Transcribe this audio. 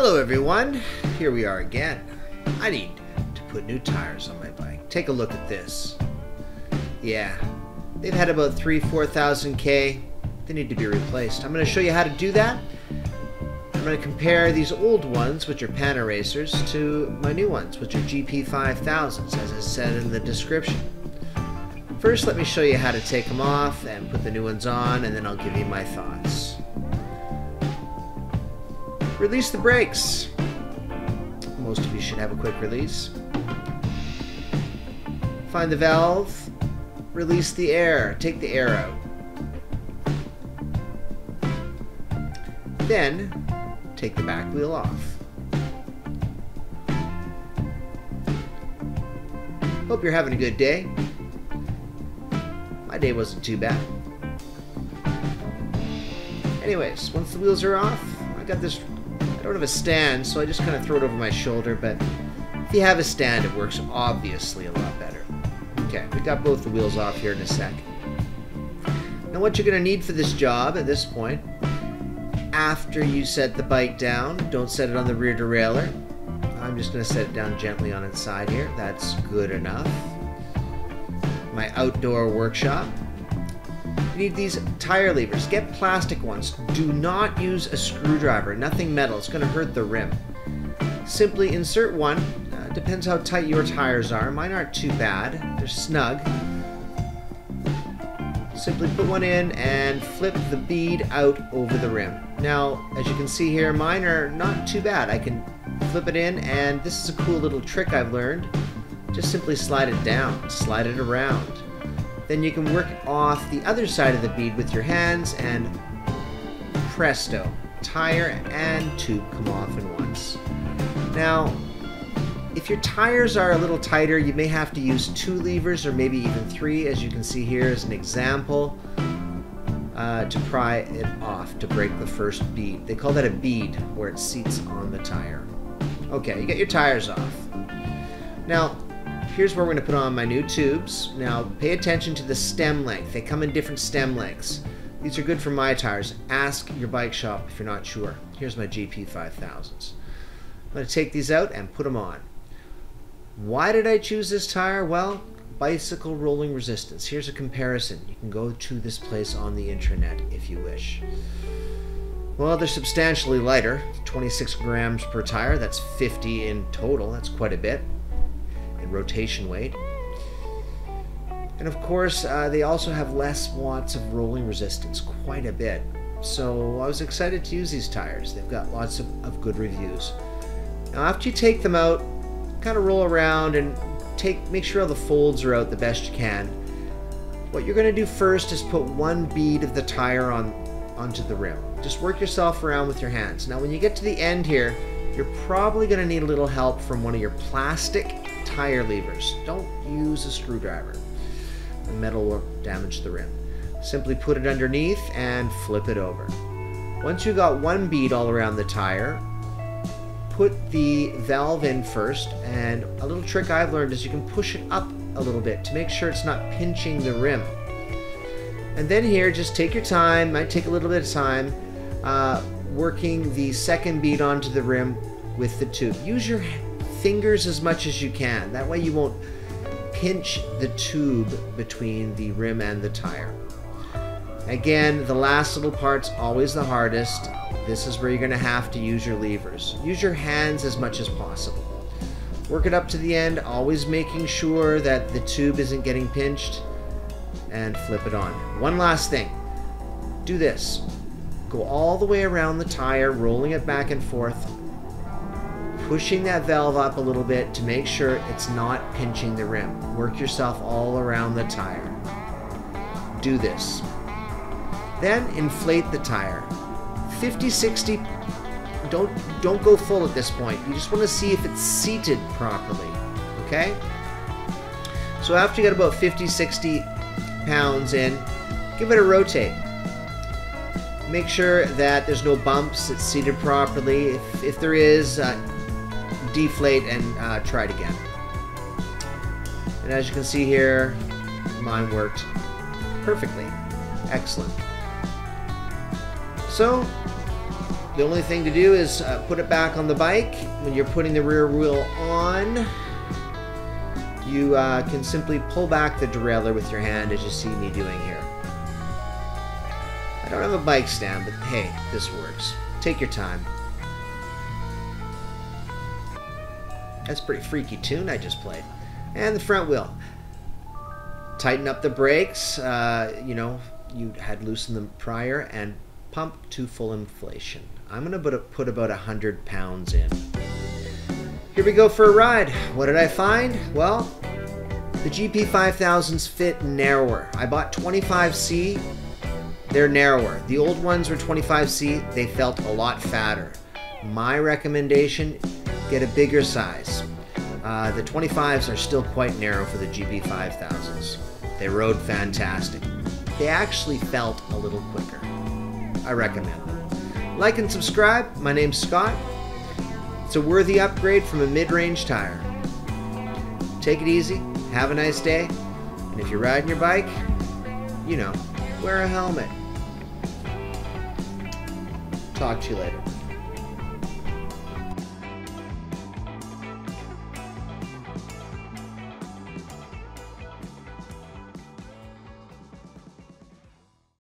Hello everyone, here we are again. I need to put new tires on my bike. Take a look at this. Yeah, they've had about 3 4000 K. They need to be replaced. I'm going to show you how to do that. I'm going to compare these old ones, which are Panaracers, to my new ones, which are GP5000s, as I said in the description. First, let me show you how to take them off and put the new ones on, and then I'll give you my thoughts. Release the brakes. Most of you should have a quick release. Find the valve. Release the air. Take the air out. Then, take the back wheel off. Hope you're having a good day. My day wasn't too bad. Anyways, once the wheels are off, I got this Don't have a stand, so I just kind of throw it over my shoulder, but if you have a stand, it works obviously a lot better. Okay, we got both the wheels off here in a sec. Now what you're going to need for this job at this point, after you set the bike down, don't set it on the rear derailleur. I'm just going to set it down gently on its side here. That's good enough. My outdoor workshop need these tire levers. Get plastic ones. Do not use a screwdriver. Nothing metal. It's going to hurt the rim. Simply insert one. Uh, depends how tight your tires are. Mine aren't too bad. They're snug. Simply put one in and flip the bead out over the rim. Now, as you can see here, mine are not too bad. I can flip it in and this is a cool little trick I've learned. Just simply slide it down, slide it around. Then you can work off the other side of the bead with your hands and presto, tire and tube come off in once. Now, if your tires are a little tighter, you may have to use two levers or maybe even three, as you can see here as an example, uh, to pry it off, to break the first bead. They call that a bead, where it seats on the tire. Okay, you get your tires off. Now, here's where we're going to put on my new tubes. Now, pay attention to the stem length. They come in different stem lengths. These are good for my tires. Ask your bike shop if you're not sure. Here's my GP5000s. I'm going to take these out and put them on. Why did I choose this tire? Well, bicycle rolling resistance. Here's a comparison. You can go to this place on the intranet if you wish. Well, they're substantially lighter, 26 grams per tire. That's 50 in total. That's quite a bit rotation weight. And of course, uh, they also have less watts of rolling resistance, quite a bit. So I was excited to use these tires. They've got lots of, of good reviews. Now after you take them out, kind of roll around and take make sure all the folds are out the best you can. What you're going to do first is put one bead of the tire on onto the rim. Just work yourself around with your hands. Now when you get to the end here, you're probably going to need a little help from one of your plastic tire levers. Don't use a screwdriver. The metal will damage the rim. Simply put it underneath and flip it over. Once you got one bead all around the tire, put the valve in first and a little trick I've learned is you can push it up a little bit to make sure it's not pinching the rim. And then here, just take your time, might take a little bit of time, uh, working the second bead onto the rim with the tube. Use your fingers as much as you can. That way you won't pinch the tube between the rim and the tire. Again, the last little part's always the hardest. This is where you're going to have to use your levers. Use your hands as much as possible. Work it up to the end, always making sure that the tube isn't getting pinched, and flip it on. One last thing. Do this. Go all the way around the tire, rolling it back and forth, pushing that valve up a little bit to make sure it's not pinching the rim. Work yourself all around the tire. Do this. Then inflate the tire. 50, 60, don't, don't go full at this point. You just want to see if it's seated properly, okay? So after you get about 50, 60 pounds in, give it a rotate. Make sure that there's no bumps, it's seated properly. If, if there is, uh, deflate and uh, try it again. And as you can see here, mine worked perfectly. Excellent. So, The only thing to do is uh, put it back on the bike. When you're putting the rear wheel on, you uh, can simply pull back the derailleur with your hand as you see me doing here. I don't have a bike stand, but hey, this works. Take your time. That's a pretty freaky tune I just played. And the front wheel. Tighten up the brakes. Uh, you know, you had loosened them prior and pump to full inflation. I'm going to put about 100 pounds in. Here we go for a ride. What did I find? Well, the GP5000s fit narrower. I bought 25C. They're narrower. The old ones were 25C. They felt a lot fatter. My recommendation, get a bigger size. Uh, the 25s are still quite narrow for the GP5000s. They rode fantastic. They actually felt a little quicker. I recommend them. Like and subscribe. My name's Scott. It's a worthy upgrade from a mid-range tire. Take it easy, have a nice day, and if you're riding your bike, you know, wear a helmet. Talk to you later.